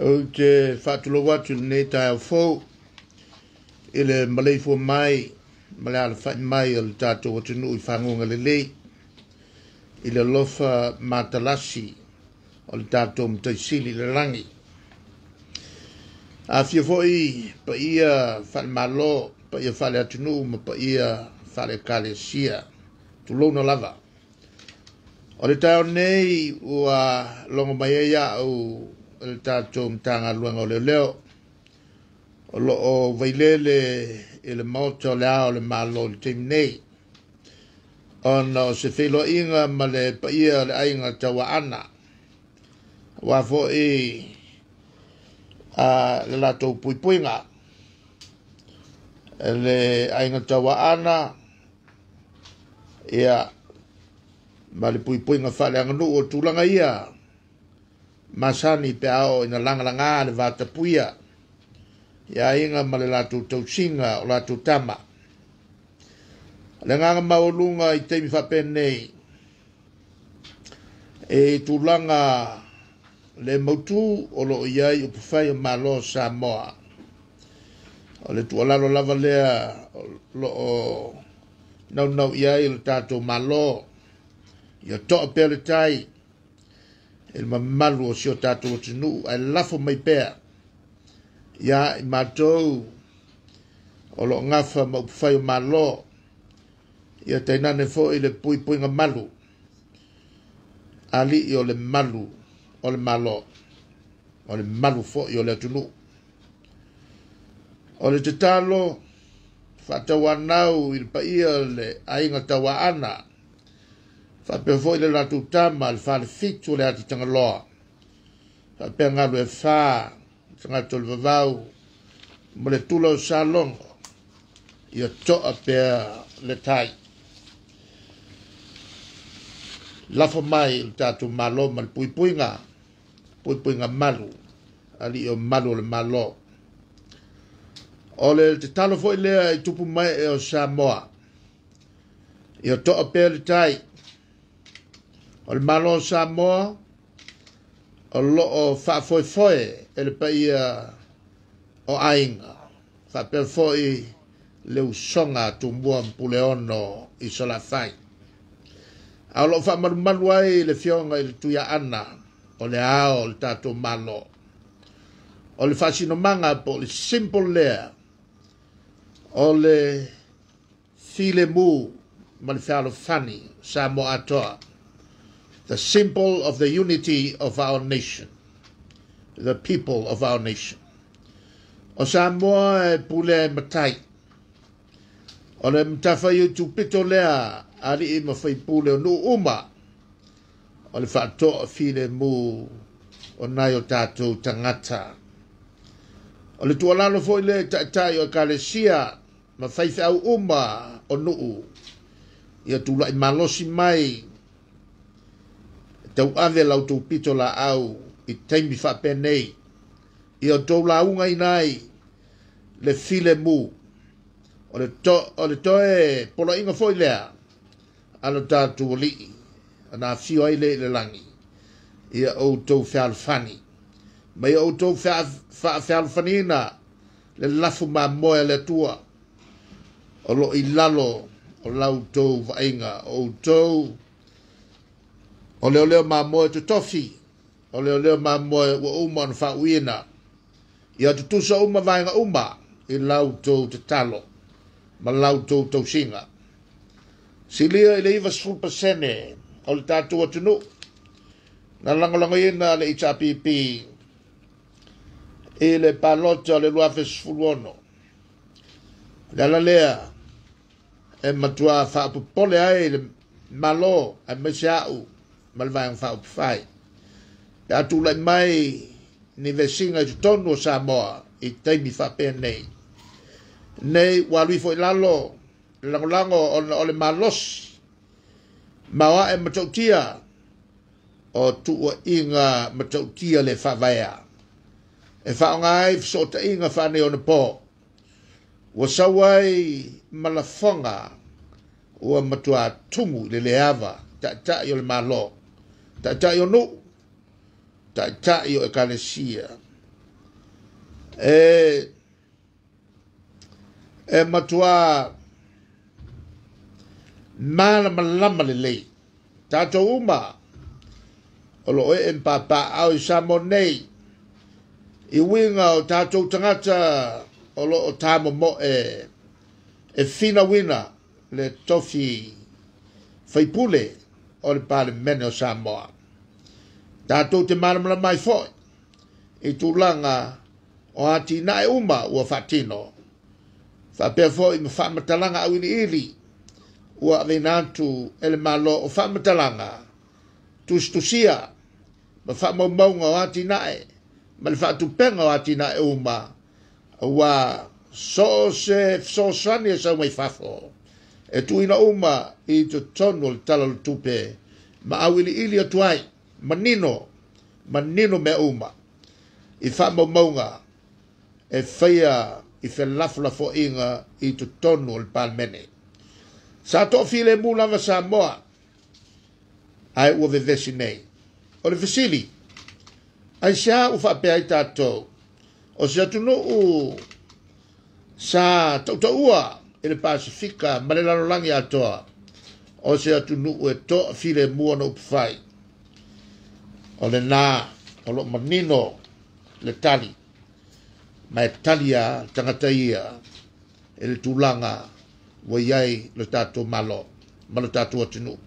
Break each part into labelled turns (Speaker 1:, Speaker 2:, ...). Speaker 1: o te whātulo watu nē tai au fōu i le maleifua mai male ala whai mai o le tātou watu nui whangunga le lei i le lofa mātalasi o le tātou mtai sili le rangi a fia fōi pa ia whai malo pa ia whale atu nui ma pa ia whale kāle sia tu louna lava o le tai o nei ua longa mai e au E le tatou matagaluega o leoleo o loo vailele i le le a o le malo le taimi ona se filo ma le paia o le aiga tauaana auā foʻi e, a le latou puipuiga e le aiga tauaana ia ma le puipuiga faaleaganuu o tulanga ia masani pe ao ina langalanga le vatapuia ia inga ma le latou tausiga o latou tama le gaga maoluga i taimi faapenei e tulaga le mautū o loo iai o pefai o malo samoa o le tualalo lava lea loo naunau i ai o le tatou malo ia toʻa pea le tai e ma malu o sio tatou atunuu ae lafo mai pea ia i matou o loo gafa ma upufai o malo ia tainane foʻi le puipuiga malu alii o le malu o le malo o le malu foʻi o le atunuu o le tatalo faatauanau i le paia le aiga tauaana Fape voi le la tutama al fa le fitu le ati tanga loa. Fape nga lue fa, tanga tol vavau, mo le tula o sa longo, io toa pe le tai. Lafo mai il tatu malo mal pui pui nga, pui pui nga malu, ali io malu le malo. Ole te talo foi lea i tupu mai e o sa moa. Io toa pe le tai, O le malo Samoa, o loo whaafoefoe e le paia uh, o ainga. Whapea foi le usonga tumbua mpuleono i solafai. A loo whaamarumaru ai le fionga i le tuia ana o le ao le tato malo. O le manga po le simple lea o le file mu ma le whalo fani sa mo atoa. the symbol of the unity of our nation, the people of our nation. O Samoa e pule matai. O le mtawhai tupito lea ali i mawhai pule o nu uma. O le whaatoa whire mū o nai o tātou tangata. O le tuolalo fo i le taitai o kalesia ma whaiwhi au uma o nuu. Ia tūlai malosi mai tau ave lau tau pito la au i teimi wha penei i o tau la unga i le file mu o le to, o le to e polo inga foi lea ta tu o li ana a fio ai le le langi i a o tau whealfani mai o tau whealfani na le lafu ma moe le tua o lo i lalo o lau tau vainga o tau o leo leo mā moe tu tofi, o leo leo mā moe wa uma na whao iena, i atu tusa uma vainga uma, i lau tau te talo, ma lau tau tau singa. Si lia i le iwa sfupa sene, o le tātu atunu, na langolango iena le i tāpipi, i e le palota le luafe sfuluono, le alalea, e matua whaapupole ai, le malo, e mese au, malvang faupafai e atulai mai ni vesiga i totonu o samoa i taimi faapea nei nei ua alui foʻi lalo lagolago ona o le malosi ma o aʻe matautia o tuuaʻiga matautia le faavaea e faaogā ai fesootaʻiga faanei ona pō ua saua ai malafoga ua matuā tumu i le leava taʻitaʻi o le mālō ta ta yo no ta ta yo ekalesia e e matua mana malama le le ta to uma o lo e papa au samonei i winga o ta to tangata o lo o tamo mo e e fina wina le tofi faipule pule o le palemene o samoa tatou te malamala mai foʻi i tulaga o atinaʻe uma ua faatino faapea foʻi ma faamatalaga auiliʻili ua aveina atu e le malo o faamatalaga tusitusia ma faamaumauga o atinaʻe ma le faatupega o atinaʻe uma ua so se fesoasani e sau mai fafo e tuina uma i totonu o le tala le tupe ma auili'ili atu ai manino manino mea uma i faamaumauga e faia i felafolafo'iga i totonu o le palemene sa to'afilemu lava moa ae ua vevesi nei o le fesili ai sa u faapea ai tatou o se atunuu sa taʻutaʻua ele pasifika ma le lalolagi atoa o se atunuu e toafile mua na upu fai o lenā o loo manino le tali ma e talia tagata ia e le tulaga ua iai lo tatou malo ma lo tatou atunuu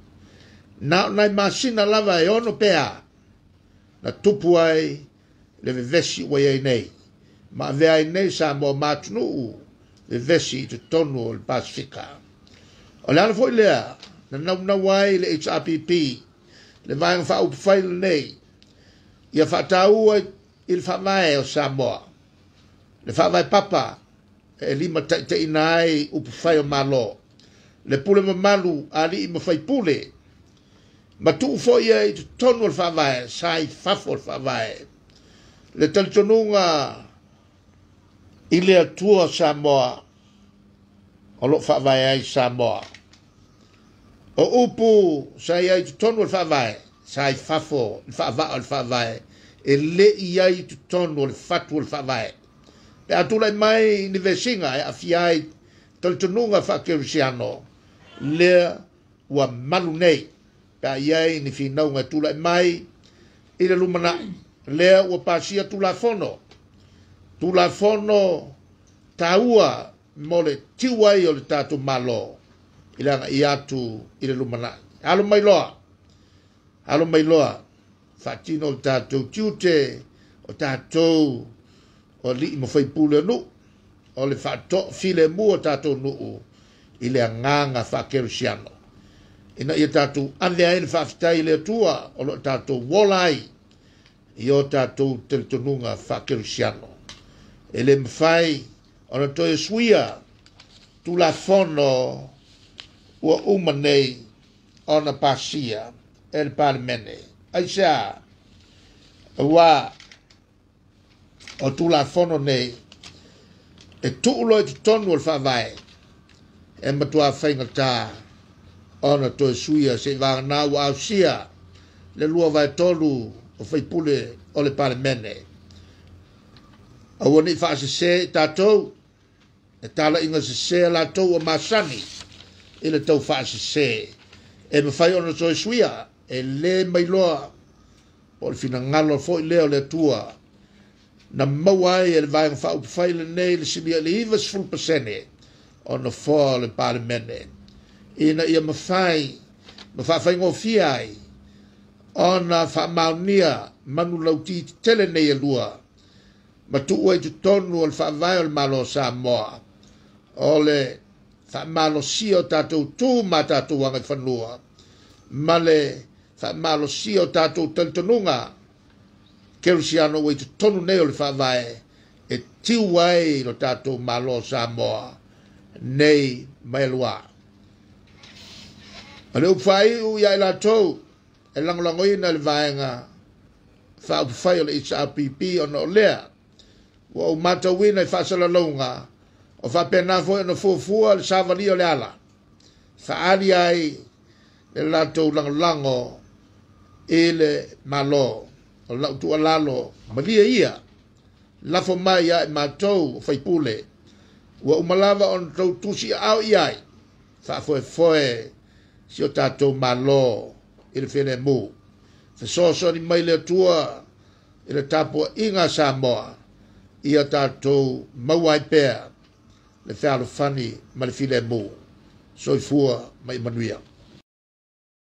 Speaker 1: na onai masina lava e ono pea na tupu ai le vevesi ua iai nei ma avea ai nei sa moa matunuu le vesi i te tonu o le Pasifika. O le ala foi lea, na nauna wai le HRPP, le mai ngā whaupu whaila nei, i a whatāua i le whamae o Samoa. Le whamae papa, e lima taita ina ai upu whai o malo. Le pule ma malu, a li ima whai pule. Ma tu ufoia i tu tonu al whamae, sa i fafo al whamae. Le talitonunga, le talitonunga, ile atua Samoa, o lo whawai ai Samoa. O upu, sa ai tu tonu al whawai, sa ai fafo, al whawai al whawai, e le i ai tu tonu al fatu al whawai. Pe atulai mai ni vesinga e afiai tal tununga whakeusiano, lea ua malu nei, pe ai ai ni whinaunga tulai mai, ile lumana, lea ua pasia tulafono, lea tulafono taua mo le tiuai o le tatou malo i le agaʻi atu i le lumanaʻi alomai loa alomai loa faatino o le tatou tiute o tatou o alii mafaipule nuu o le faatoo filemu o tatou nuu i le agaga faakerosiano ina ia tatou ave ai le faafetai i le atua o loo tatou wola ai i o tatou teletonuga faakerosiano ele mfai ona toe suia tulafono ua uma nei ona pasia e le palemene aisa auā o tulafono nei e fono loe totonu o le fa'avae e on faigatā ona toe c'est va vaganā ua ausia le lua vaetolu o faipule o le parle palemene a wani fa se se ta to e ta la inga se se la to o masani e le tau fa se se e me fai ono so e suia e le mai loa o le fina ngalo fo i leo le tua na mawai e le vai ngfa upu fai le ne le sini e le iwa sful pasene o na fua le pare mene e na ia me fai me fai fai ngofiai o na fa maunia manu lau ti tele ne e lua e ma tu ue tu tonu al fa vai al malo sa moa. Ole, fa malo si o tatu tu ma tatu wang e fanua. Male, fa malo si o tatu tantanunga. Kerusiano ue tu tonu ne o le fa vai. E ti wai lo tatu malo sa moa. Nei, maelua. Ale upfai u ya ila tou. E langolangoina le vaenga. Fa upfai o le isa api pi o no lea. Le wa o mata wina i fasa la longa o fa pe na fo no fo fo al sava li o le ala sa ali ai le la to lang lango ele malo o la tu ala lo ma li ia la fo mai ai ma to fa i pule wa o malava on to tu si au i ai sa fo fo e si o ta to malo ele fe le mu fa so so ni mai le tua ele tapo inga samoa ia tātou mauai pēr le whealofani ma le file mō. Soifua mai manuia. mai manuia.